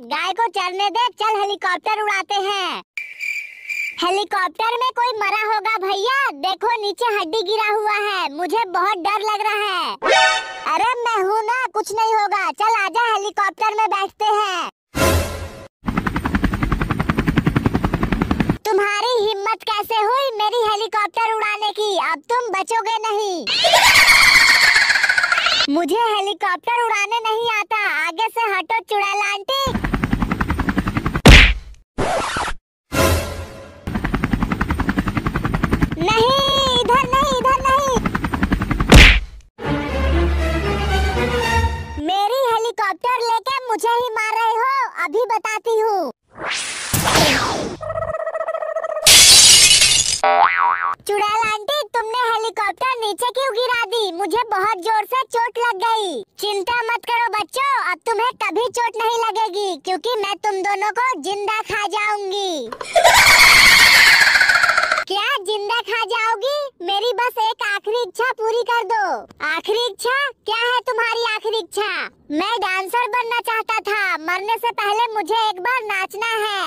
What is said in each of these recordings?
गाय को चरने दे, चल हेलीकॉप्टर उड़ाते हैं। हेलीकॉप्टर में कोई मरा होगा भैया? देखो, नीचे हड्डी गिरा हुआ है। मुझे बहुत डर लग रहा है। अरे, मैं हूँ ना, कुछ नहीं होगा। चल, आजा हेलीकॉप्टर में बैठते हैं। तुम्हारी हिम्मत कैसे हुई मेरी हेलीकॉप्टर उड़ाने की? अब तुम बचोगे नहीं। मुझे हेलीकॉप्टर उड़ाने नहीं आता। आगे से हटो चुड़ैल आंटी। मुझे ही मार रहे हो, अभी बताती हूँ। चुड़ैल आंटी, तुमने हेलीकॉप्टर नीचे क्यों गिरा दी? मुझे बहुत ज़ोर से चोट लग गई। चिंता मत करो बच्चों, अब तुम्हें कभी चोट नहीं लगेगी, क्योंकि मैं तुम दोनों को ज़िंदा खा जाऊँगी क्या ज़िंदा खा जाओगी मेरी बस एक आखिरी इच्छा पूरी कर दो। आखिरी इच्छा? क्या है तुम्हारी आखिरी इच्छा? मैं डांसर बनना चाहता था। मरने से पहले मुझे एक बार नाचना है।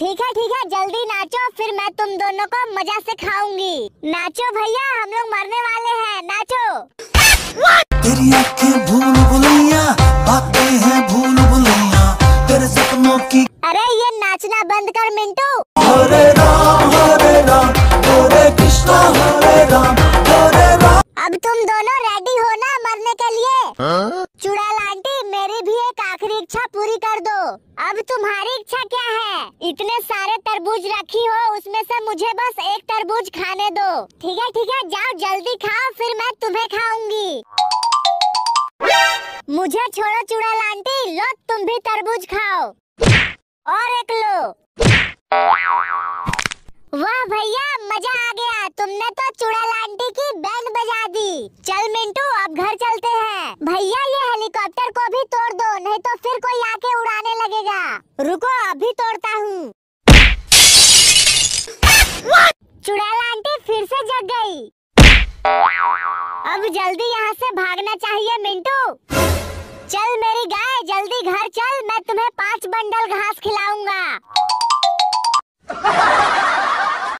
ठीक है ठीक है जल्दी नाचो फिर मैं तुम दोनों को मज़ा से खाऊँगी नाचो भैया हम लोग मरने वाले हैं। नाचो। तेरी आँखें भूल भुलैया बातें हैं भूल भुलैया तेरे सपनों की अरे ये नाचना बंद कर मिंटू। इच्छा पूरी कर दो। अब तुम्हारी इच्छा क्या है? इतने सारे तरबूज रखी हो, उसमें से मुझे बस एक तरबूज खाने दो। ठीक है ठीक है, जाओ, जल्दी खाओ, फिर मैं तुम्हें खाऊँगी। मुझे छोड़ो चूड़ा आंटी लो, तुम भी तरबूज खाओ। और एक लो। वाह भैया, मज़ा आ गया। तुमने तो चूड़ा आंटी की बैंड बजा दी। चल मिंटू, अब घर चलते हैं। भैया अभी तोड़ता हूँ। चुड़ैल आंटी फिर से जग गई। अब जल्दी यहाँ से भागना चाहिए, मिंटू। चल मेरी गाय, जल्दी घर चल, मैं तुम्हें पाँच बंडल घास खिलाऊँगा।